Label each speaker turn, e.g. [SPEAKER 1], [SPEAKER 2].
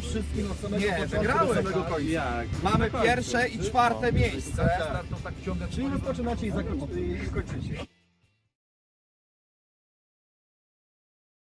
[SPEAKER 1] Wszystkim od samego
[SPEAKER 2] Nie,
[SPEAKER 1] początku
[SPEAKER 2] wygrałeś.
[SPEAKER 1] do samego końca.
[SPEAKER 3] Jak?
[SPEAKER 2] Mamy pierwsze i czwarte miejsce.
[SPEAKER 1] Czyli rozpoczynacie i zakończycie.